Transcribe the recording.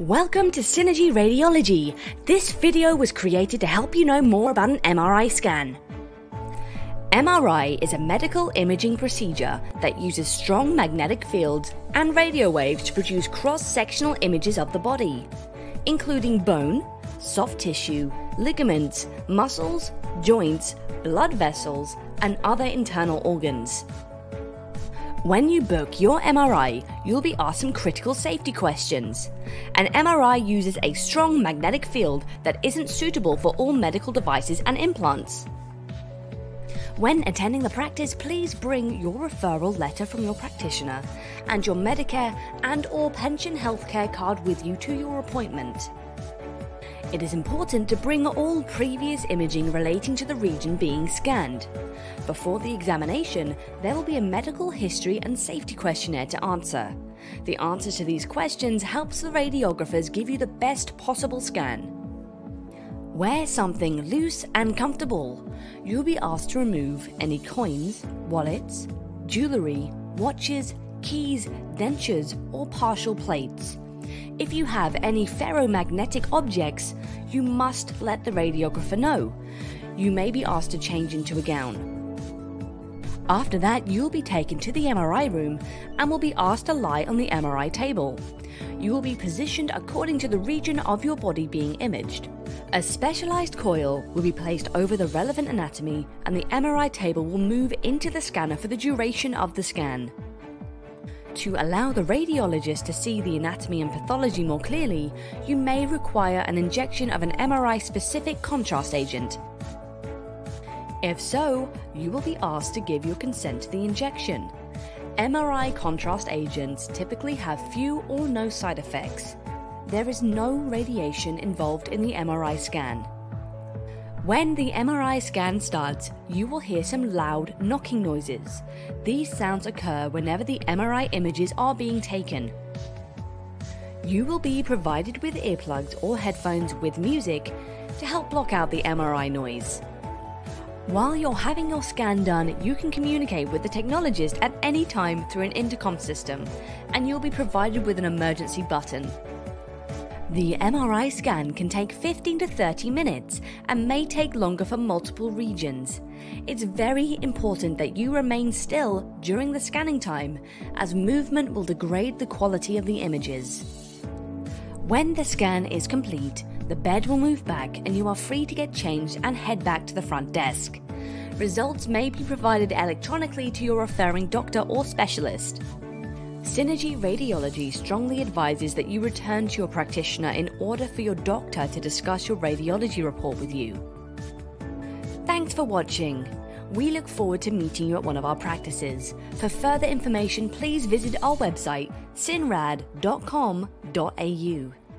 Welcome to Synergy Radiology. This video was created to help you know more about an MRI scan. MRI is a medical imaging procedure that uses strong magnetic fields and radio waves to produce cross-sectional images of the body, including bone, soft tissue, ligaments, muscles, joints, blood vessels, and other internal organs. When you book your MRI, you'll be asked some critical safety questions. An MRI uses a strong magnetic field that isn't suitable for all medical devices and implants. When attending the practice, please bring your referral letter from your practitioner and your Medicare and or pension healthcare card with you to your appointment. It is important to bring all previous imaging relating to the region being scanned. Before the examination, there will be a medical history and safety questionnaire to answer. The answer to these questions helps the radiographers give you the best possible scan. Wear something loose and comfortable. You'll be asked to remove any coins, wallets, jewellery, watches, keys, dentures, or partial plates. If you have any ferromagnetic objects, you must let the radiographer know. You may be asked to change into a gown. After that, you'll be taken to the MRI room and will be asked to lie on the MRI table. You will be positioned according to the region of your body being imaged. A specialized coil will be placed over the relevant anatomy and the MRI table will move into the scanner for the duration of the scan. To allow the radiologist to see the anatomy and pathology more clearly, you may require an injection of an MRI specific contrast agent. If so, you will be asked to give your consent to the injection. MRI contrast agents typically have few or no side effects. There is no radiation involved in the MRI scan. When the MRI scan starts, you will hear some loud knocking noises. These sounds occur whenever the MRI images are being taken. You will be provided with earplugs or headphones with music to help block out the MRI noise. While you're having your scan done, you can communicate with the technologist at any time through an intercom system, and you'll be provided with an emergency button. The MRI scan can take 15 to 30 minutes and may take longer for multiple regions. It's very important that you remain still during the scanning time, as movement will degrade the quality of the images. When the scan is complete, the bed will move back and you are free to get changed and head back to the front desk. Results may be provided electronically to your referring doctor or specialist. Synergy Radiology strongly advises that you return to your practitioner in order for your doctor to discuss your radiology report with you. Thanks for watching. We look forward to meeting you at one of our practices. For further information, please visit our website, synrad.com.au.